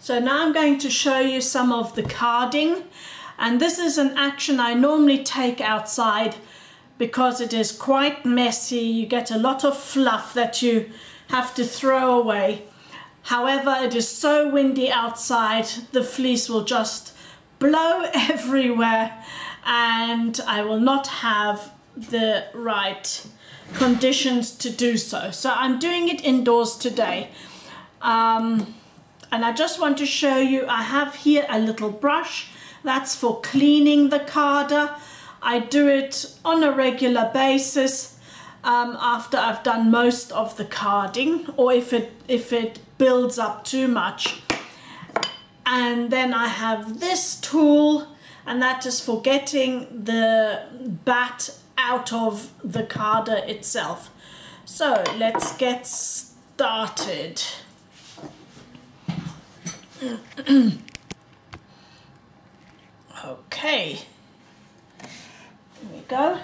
So now I'm going to show you some of the carding and this is an action I normally take outside because it is quite messy. You get a lot of fluff that you have to throw away. However, it is so windy outside, the fleece will just blow everywhere and I will not have the right conditions to do so. So I'm doing it indoors today. Um, and I just want to show you, I have here a little brush that's for cleaning the carder. I do it on a regular basis um, after I've done most of the carding or if it, if it builds up too much. And then I have this tool and that is for getting the batt out of the carder itself. So let's get started. Okay, here we go.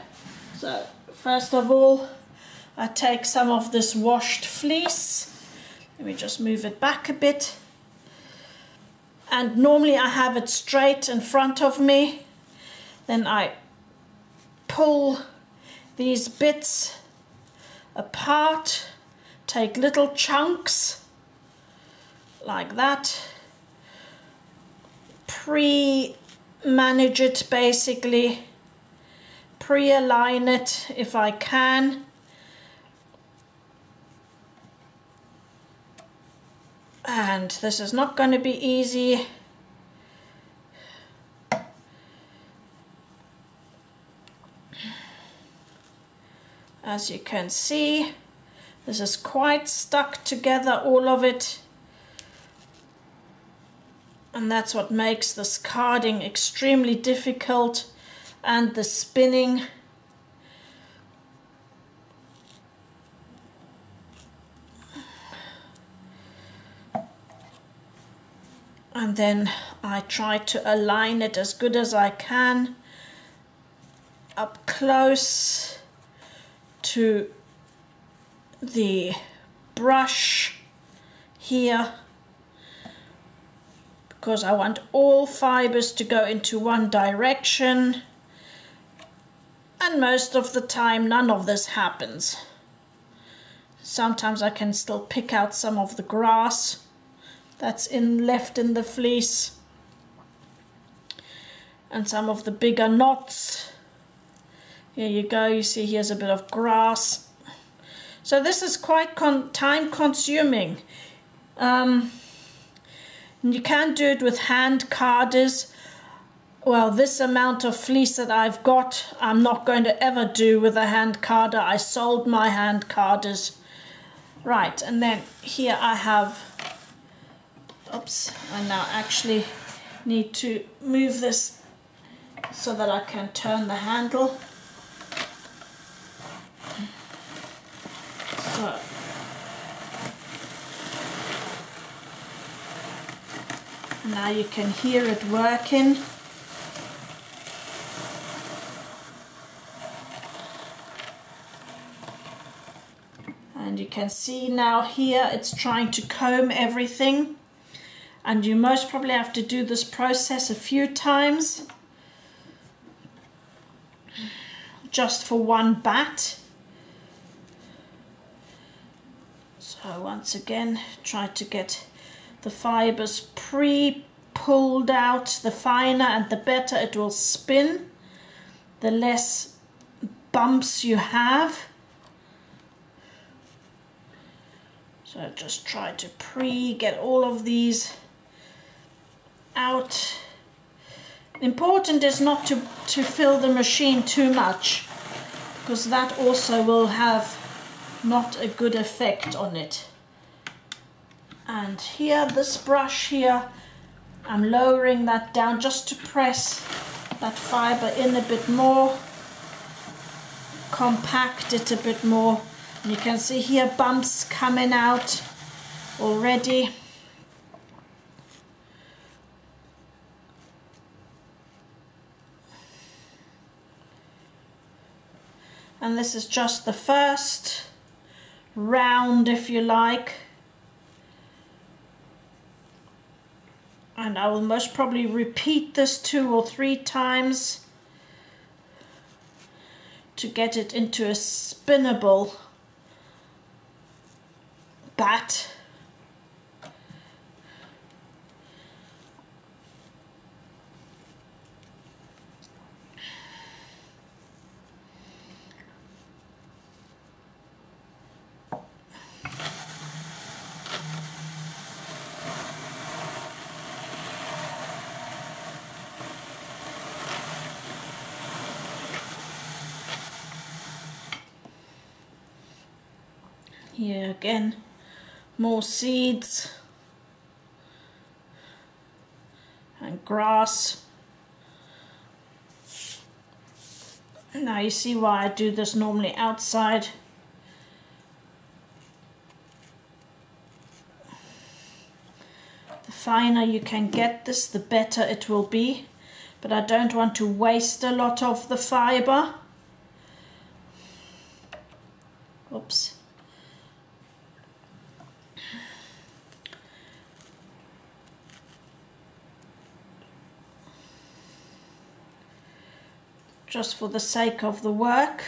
So first of all, I take some of this washed fleece. Let me just move it back a bit. And normally I have it straight in front of me. Then I pull these bits apart, take little chunks like that, pre-manage it basically, pre-align it if I can. And this is not going to be easy. As you can see, this is quite stuck together, all of it. And that's what makes this carding extremely difficult and the spinning. And then I try to align it as good as I can up close to the brush here because I want all fibers to go into one direction and most of the time none of this happens. Sometimes I can still pick out some of the grass that's in left in the fleece and some of the bigger knots here you go, you see here's a bit of grass. So this is quite con time consuming. Um, you can do it with hand carders. Well, this amount of fleece that I've got, I'm not going to ever do with a hand carder. I sold my hand carders. Right, and then here I have, oops, I now actually need to move this so that I can turn the handle. Now you can hear it working. And you can see now here it's trying to comb everything. And you most probably have to do this process a few times just for one batt. So once again, try to get the fibers pre-pulled out. The finer and the better it will spin, the less bumps you have. So just try to pre get all of these out. Important is not to, to fill the machine too much because that also will have not a good effect on it. And here, this brush here, I'm lowering that down just to press that fiber in a bit more, compact it a bit more. And you can see here bumps coming out already. And this is just the first round if you like and I will most probably repeat this two or three times to get it into a spinnable batt here again. More seeds. And grass. Now you see why I do this normally outside. The finer you can get this the better it will be. But I don't want to waste a lot of the fiber oops just for the sake of the work.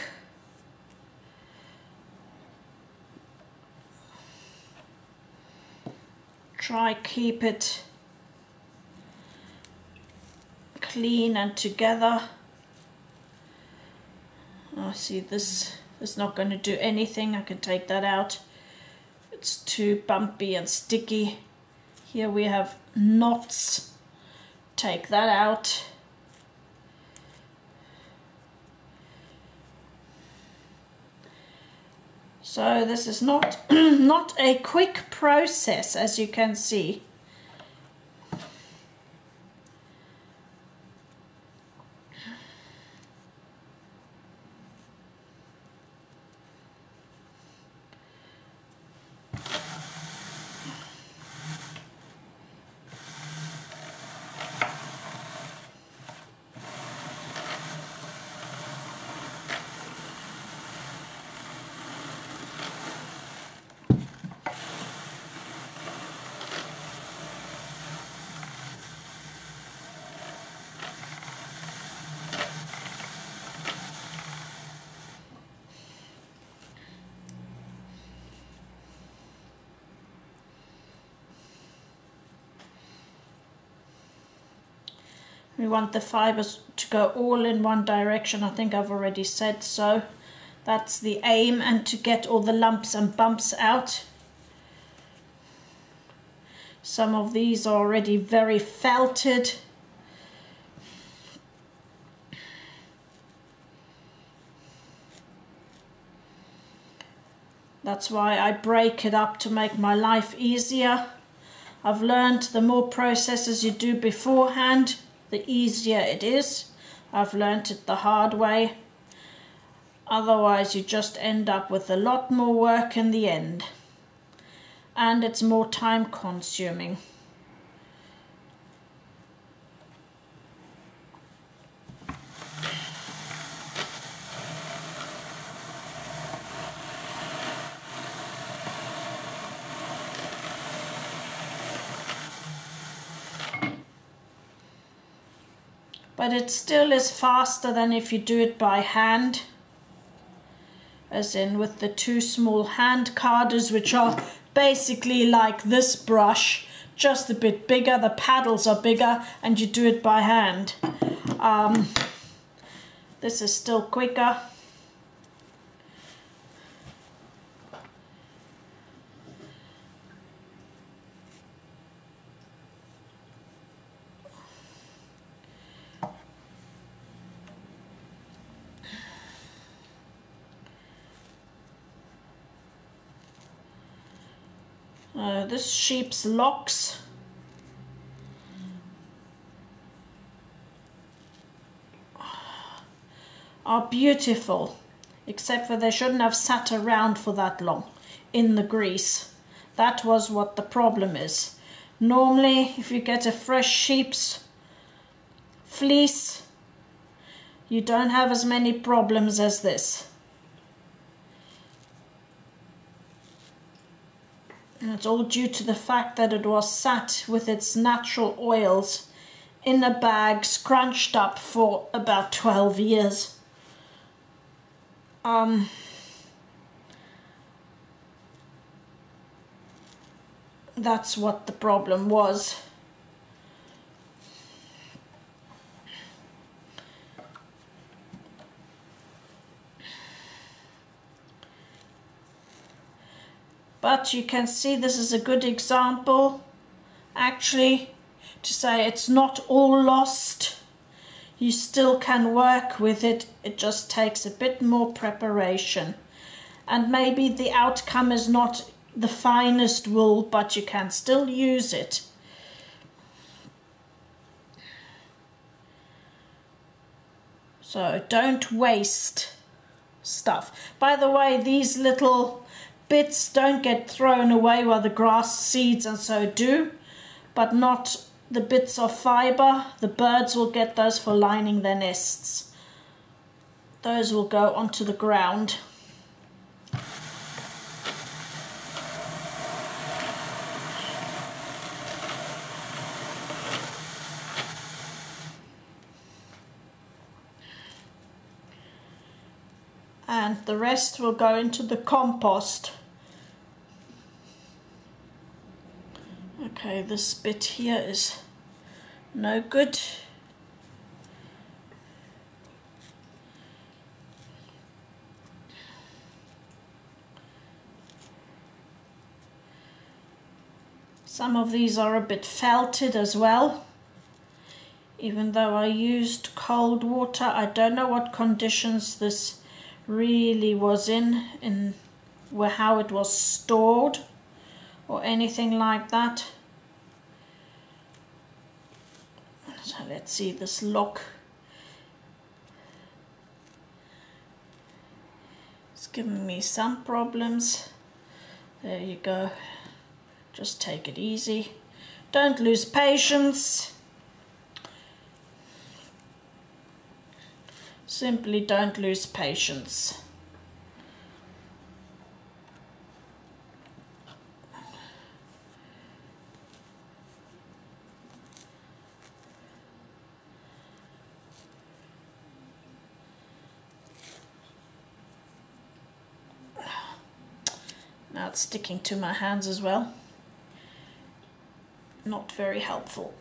Try keep it clean and together. I oh, see this is not going to do anything. I can take that out. It's too bumpy and sticky. Here we have knots. Take that out. So this is not, not a quick process as you can see. Want the fibers to go all in one direction. I think I've already said so. That's the aim and to get all the lumps and bumps out. Some of these are already very felted. That's why I break it up to make my life easier. I've learned the more processes you do beforehand, the easier it is. I've learnt it the hard way. Otherwise you just end up with a lot more work in the end. And it's more time consuming. But it still is faster than if you do it by hand. As in with the two small hand carders which are basically like this brush just a bit bigger. The paddles are bigger and you do it by hand. Um, this is still quicker Uh, this sheep's locks. Are beautiful except for they shouldn't have sat around for that long in the grease. That was what the problem is. Normally if you get a fresh sheep's fleece you don't have as many problems as this And it's all due to the fact that it was sat with its natural oils in a bag scrunched up for about 12 years. Um, that's what the problem was. But you can see this is a good example actually to say it's not all lost. You still can work with it it just takes a bit more preparation. And maybe the outcome is not the finest wool but you can still use it. So don't waste stuff. By the way these little bits don't get thrown away while the grass seeds and so do, but not the bits of fibre. The birds will get those for lining their nests. Those will go onto the ground. and the rest will go into the compost. Okay, this bit here is no good. Some of these are a bit felted as well. Even though I used cold water, I don't know what conditions this really was in, in how it was stored or anything like that. So let's see this lock. It's giving me some problems. There you go. Just take it easy. Don't lose patience. Simply don't lose patience. Sticking to my hands as well. Not very helpful.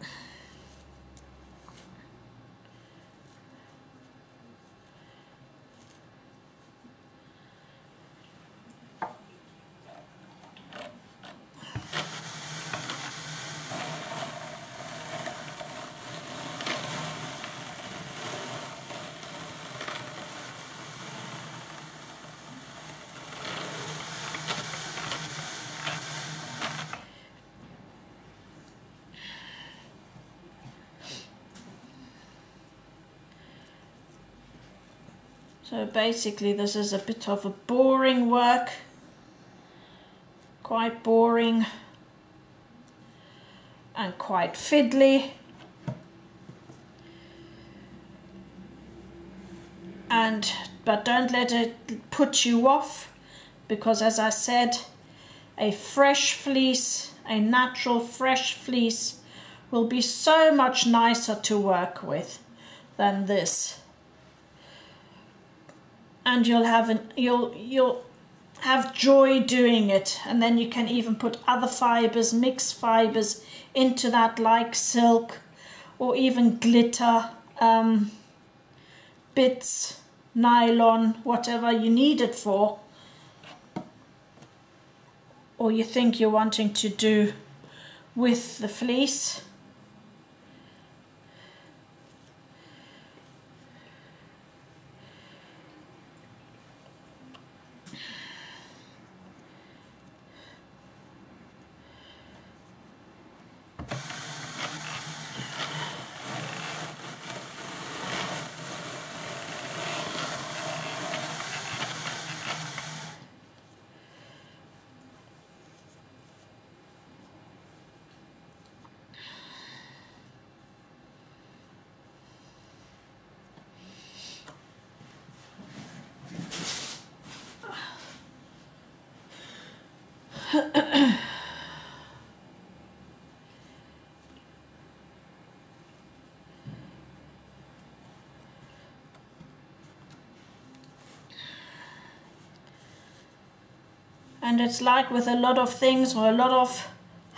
So basically this is a bit of a boring work, quite boring. And quite fiddly. And but don't let it put you off because as I said a fresh fleece, a natural fresh fleece will be so much nicer to work with than this and you'll have an you'll you'll have joy doing it. And then you can even put other fibers mixed fibers into that like silk or even glitter um, bits nylon whatever you need it for or you think you're wanting to do with the fleece and it's like with a lot of things or a lot of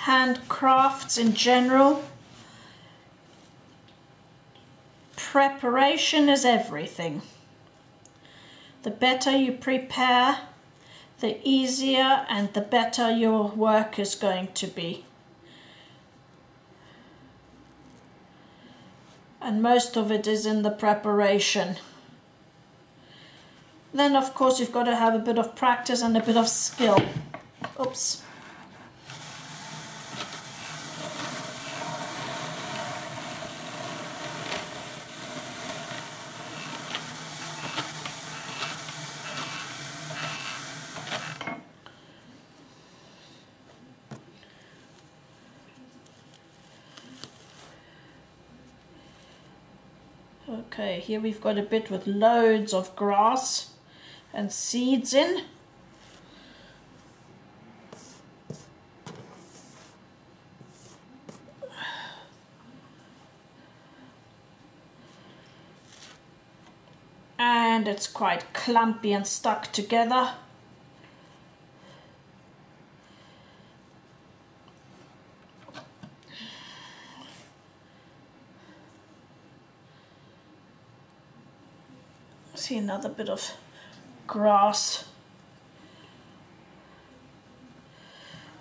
handcrafts in general preparation is everything. The better you prepare the easier and the better your work is going to be. And most of it is in the preparation. Then of course you've got to have a bit of practice and a bit of skill. Oops. Okay, here we've got a bit with loads of grass and seeds in. And it's quite clumpy and stuck together. See another bit of grass.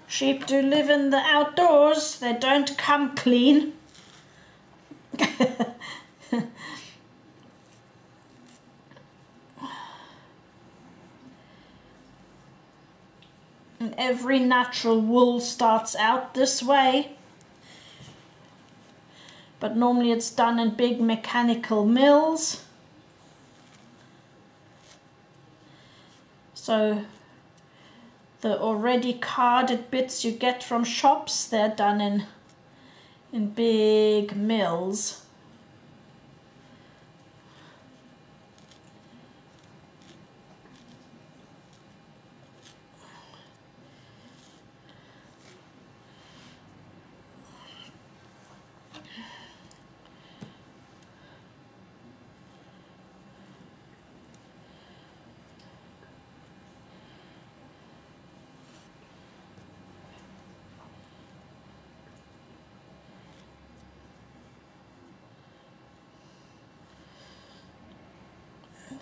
Sheep do live in the outdoors, they don't come clean. and every natural wool starts out this way. But normally it's done in big mechanical mills. So the already carded bits you get from shops, they're done in, in big mills.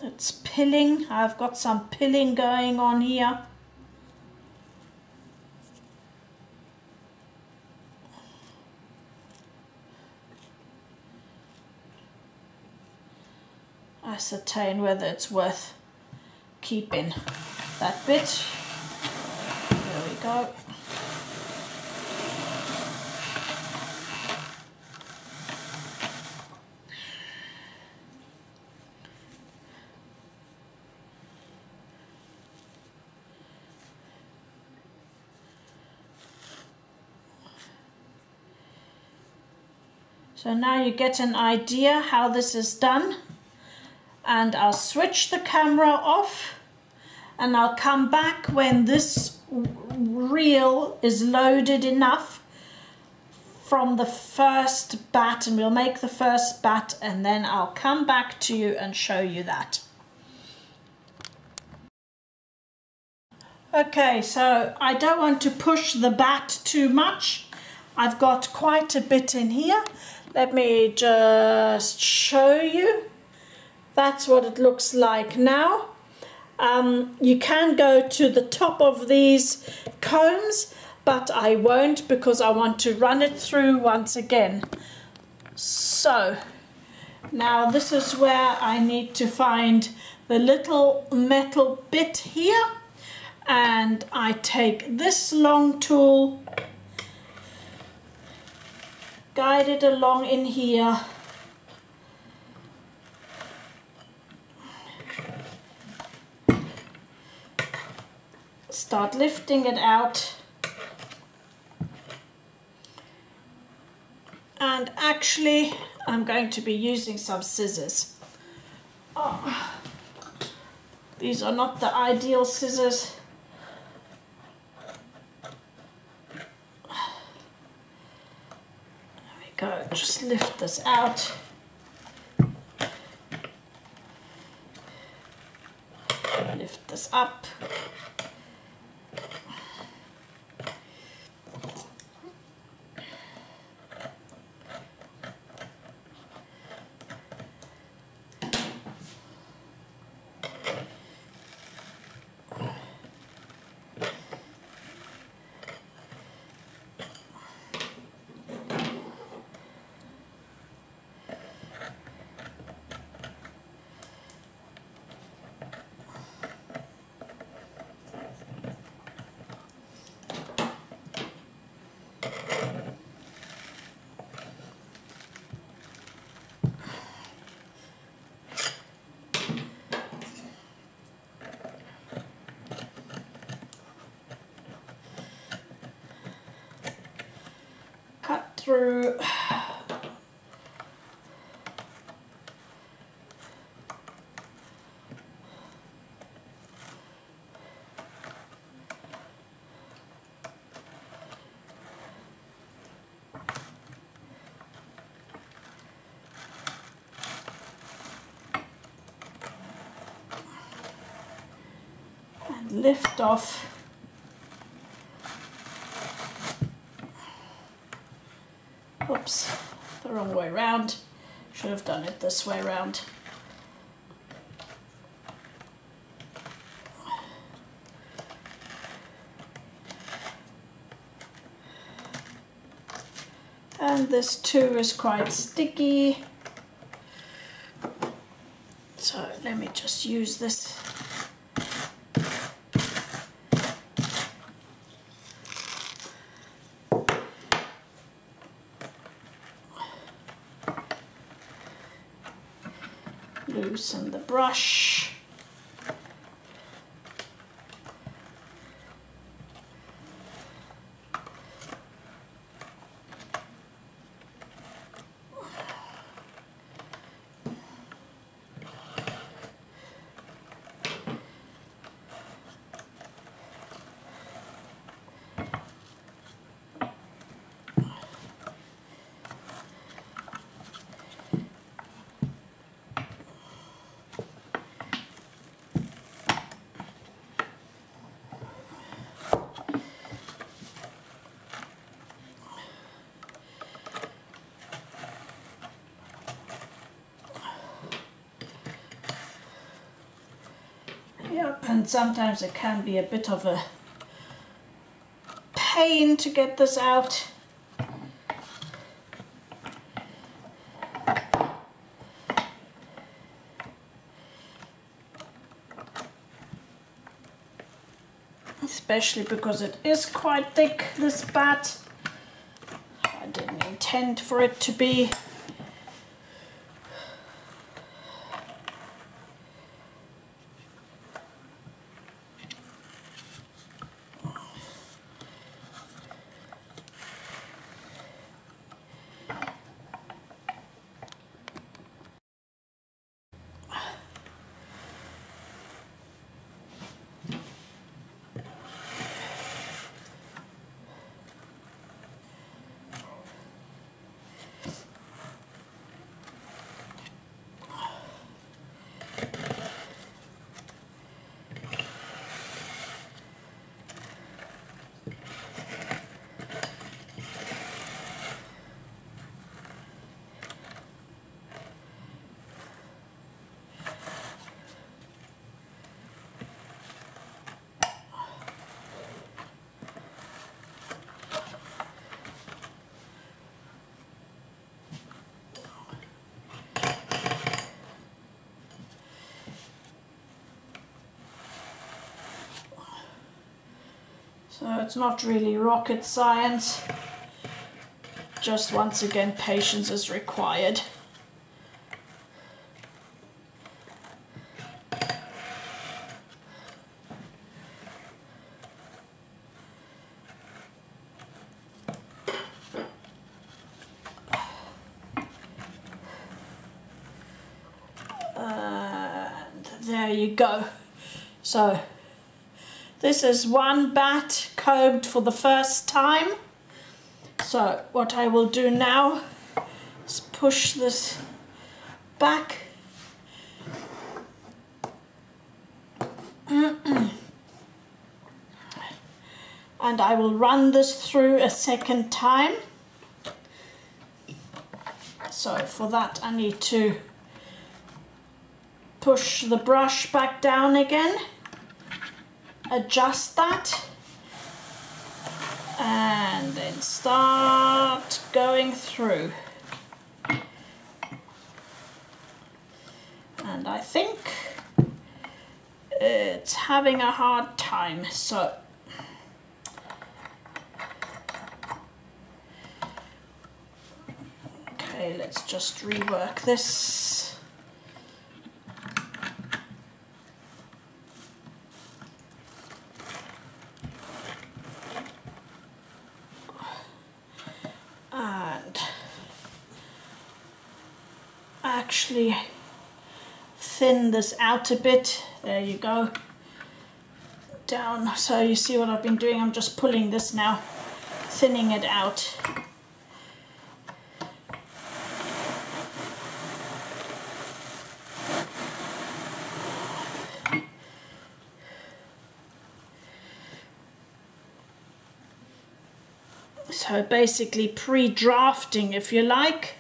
It's pilling. I've got some pilling going on here. Ascertain whether it's worth keeping that bit. There we go. So now you get an idea how this is done. And I'll switch the camera off and I'll come back when this reel is loaded enough from the first batt and we'll make the first batt and then I'll come back to you and show you that. Okay, so I don't want to push the batt too much. I've got quite a bit in here let me just show you. That's what it looks like now. Um, you can go to the top of these combs, but I won't because I want to run it through once again. So, now this is where I need to find the little metal bit here and I take this long tool guide it along in here. Start lifting it out. And actually, I'm going to be using some scissors. Oh, these are not the ideal scissors. Go. Just lift this out. Lift this up. through and lift off Oops, the wrong way round. Should have done it this way round. And this too is quite sticky. So let me just use this loosen the brush. Yep, and sometimes it can be a bit of a pain to get this out. Especially because it is quite thick, this batt. I didn't intend for it to be. So it's not really rocket science. Just once again, patience is required. There you go. So this is one batt combed for the first time. So what I will do now is push this back. and I will run this through a second time. So for that I need to push the brush back down again adjust that. And then start going through. And I think it's having a hard time so. Okay let's just rework this actually thin this out a bit. There you go. Down. So you see what I've been doing? I'm just pulling this now, thinning it out. So basically pre-drafting if you like.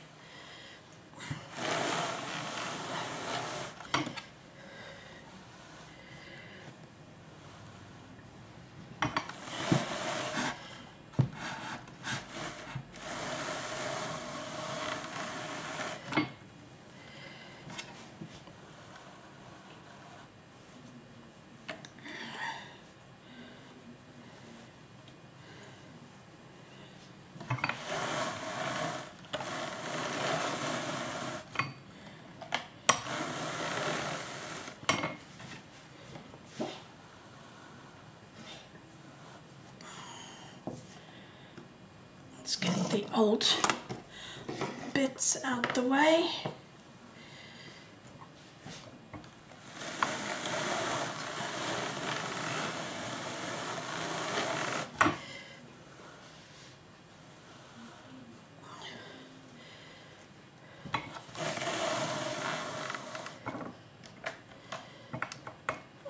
Let's get the old bits out the way.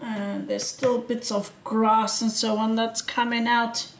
And there's still bits of grass and so on that's coming out.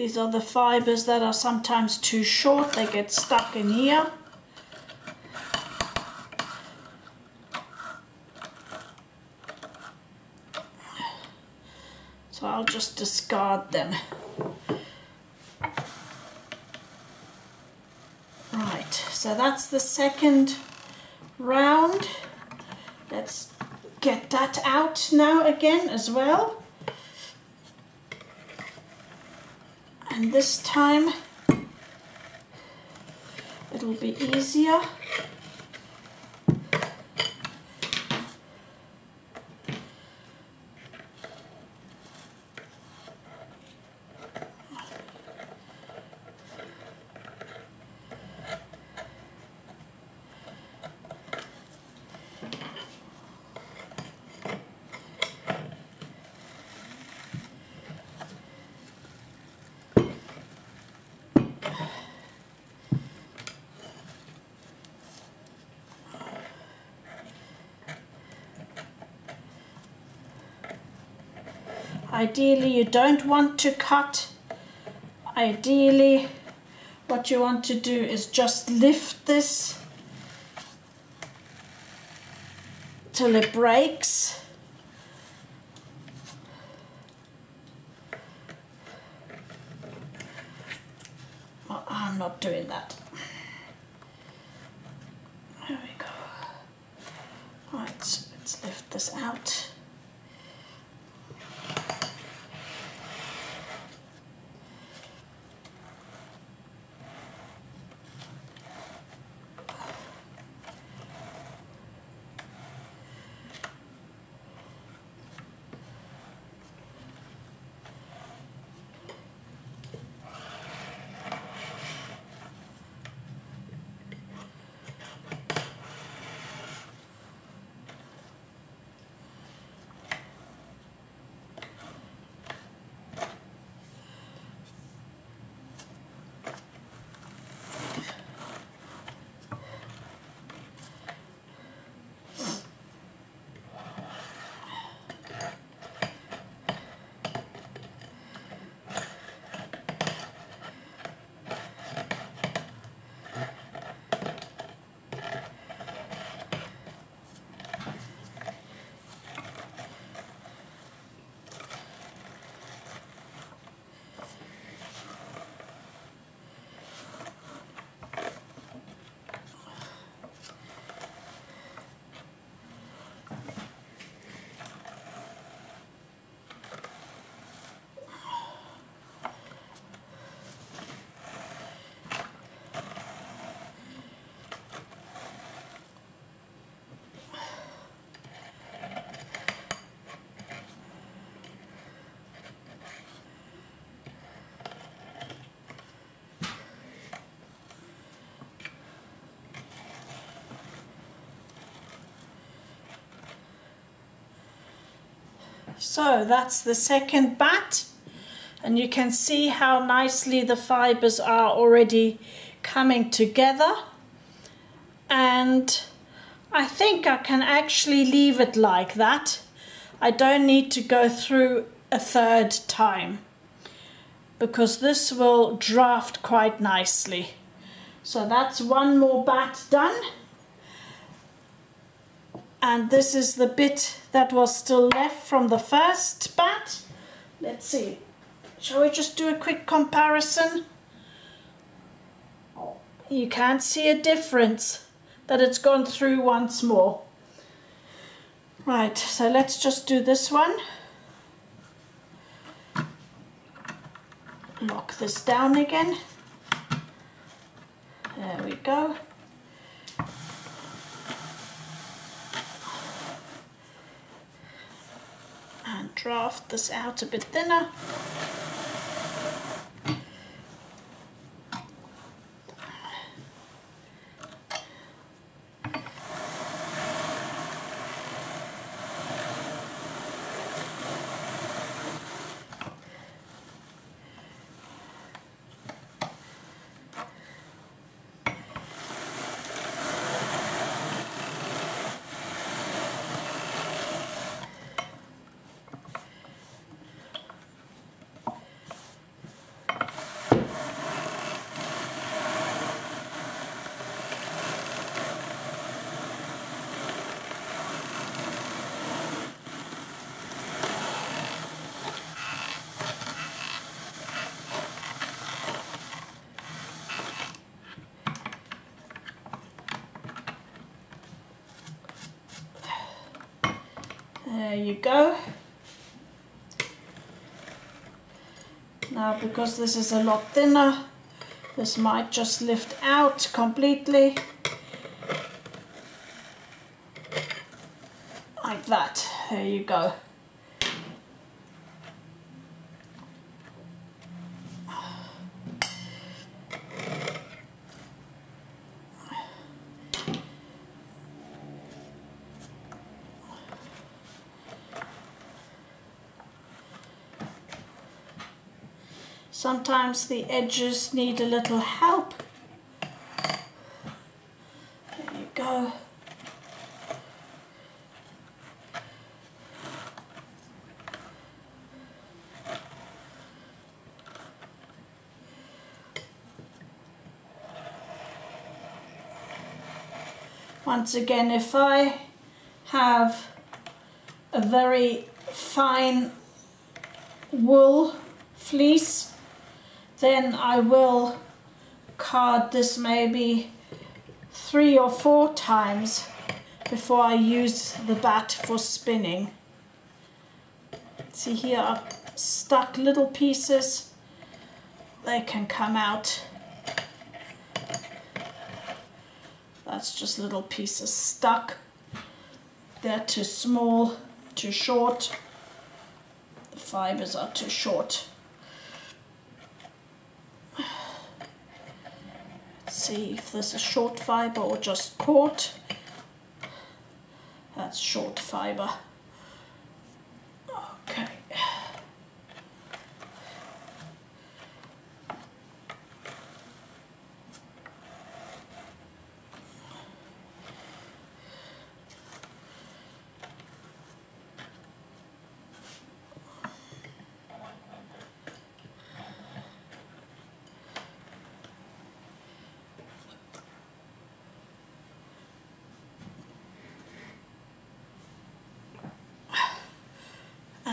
These are the fibers that are sometimes too short, they get stuck in here. So I'll just discard them. Right, so that's the second round. Let's get that out now again as well. and this time it'll be easier Ideally, you don't want to cut. Ideally, what you want to do is just lift this till it breaks. I'm not doing that. There we go. Right, so let's lift this out. So that's the second batt and you can see how nicely the fibers are already coming together and I think I can actually leave it like that. I don't need to go through a third time because this will draft quite nicely. So that's one more batt done and this is the bit that was still left from the first batt. Let's see, shall we just do a quick comparison? You can't see a difference that it's gone through once more. Right, so let's just do this one. Lock this down again. There we go. and draft this out a bit thinner. There you go. Now because this is a lot thinner, this might just lift out completely. Like that, there you go. Sometimes the edges need a little help. There you go. Once again, if I have a very fine wool fleece then I will card this maybe three or four times before I use the batt for spinning. See here stuck little pieces, they can come out. That's just little pieces stuck. They're too small, too short. The fibers are too short. Let's see if this is short fiber or just caught. That's short fiber.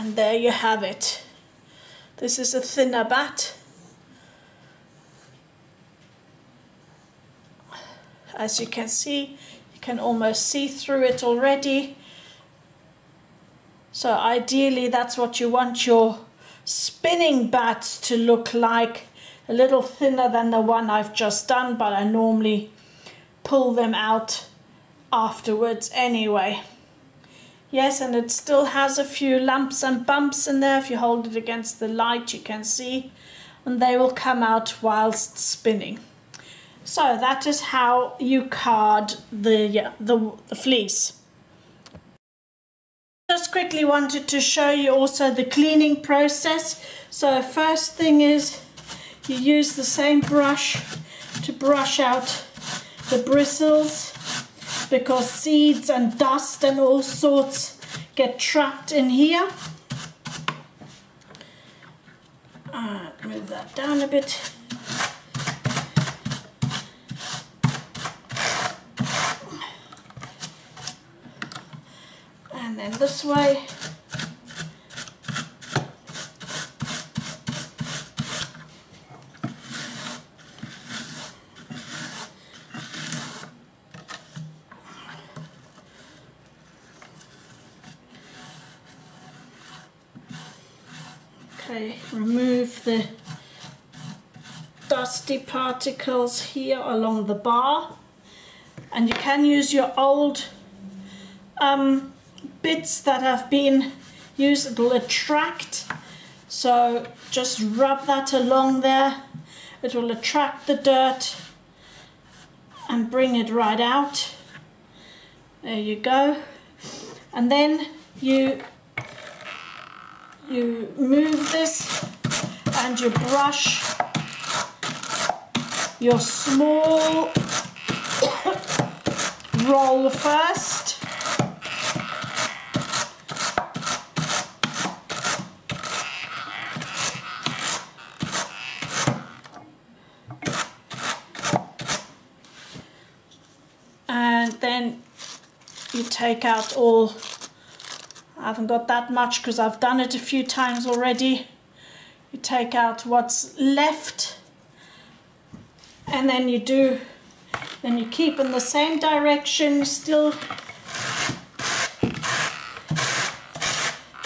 And there you have it. This is a thinner batt. As you can see, you can almost see through it already. So ideally that's what you want your spinning batts to look like. A little thinner than the one I've just done, but I normally pull them out afterwards anyway. Yes, and it still has a few lumps and bumps in there. If you hold it against the light, you can see. And they will come out whilst spinning. So that is how you card the, the, the fleece. Just quickly wanted to show you also the cleaning process. So first thing is you use the same brush to brush out the bristles because seeds and dust and all sorts get trapped in here. Uh, move that down a bit. And then this way. Okay, remove the dusty particles here along the bar. And you can use your old um, bits that have been used, it'll attract. So just rub that along there. It will attract the dirt and bring it right out. There you go. And then you you move this and you brush your small roll first. And then you take out all I haven't got that much because I've done it a few times already. You take out what's left and then you do, then you keep in the same direction still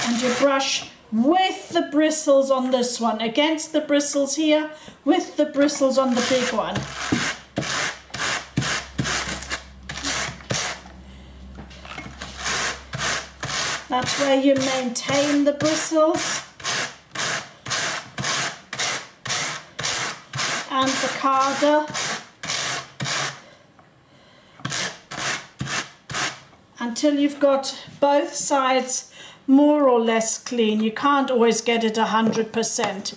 and you brush with the bristles on this one, against the bristles here, with the bristles on the big one. That's where you maintain the bristles and. Until you've got both sides more or less clean. You can't always get it 100%.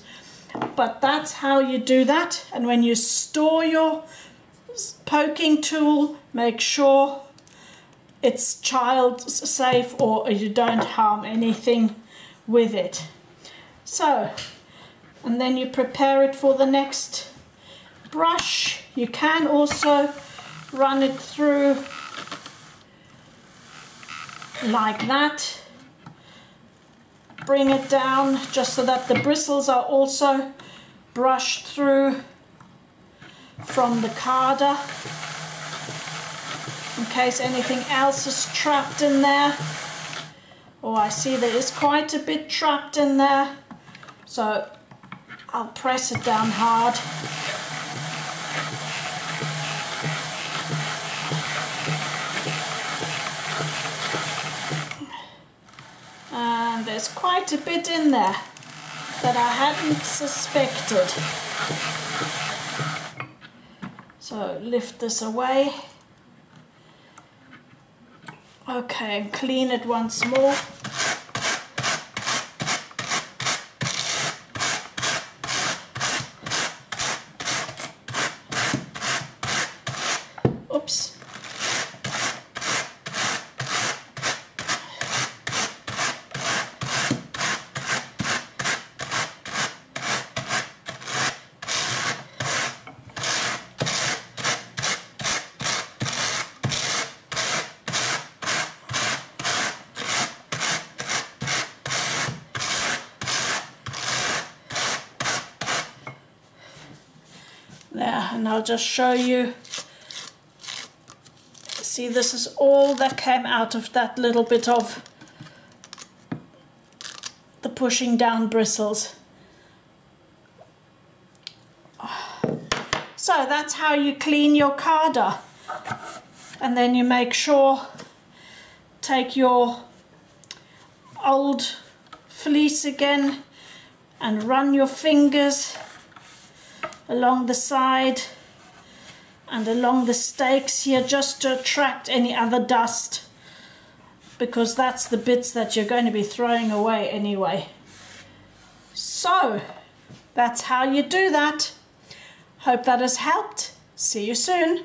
But that's how you do that. And when you store your poking tool, make sure it's child safe or you don't harm anything with it. So, and then you prepare it for the next brush. You can also run it through like that. Bring it down just so that the bristles are also brushed through from the carder. In case anything else is trapped in there. Oh, I see there is quite a bit trapped in there. So I'll press it down hard. And there's quite a bit in there that I hadn't suspected. So lift this away. Okay, and clean it once more. Oops. there and I'll just show you. See this is all that came out of that little bit of the pushing down bristles. So that's how you clean your carder. And then you make sure take your old fleece again and run your fingers along the side and along the stakes here just to attract any other dust because that's the bits that you're going to be throwing away anyway. So that's how you do that. Hope that has helped. See you soon.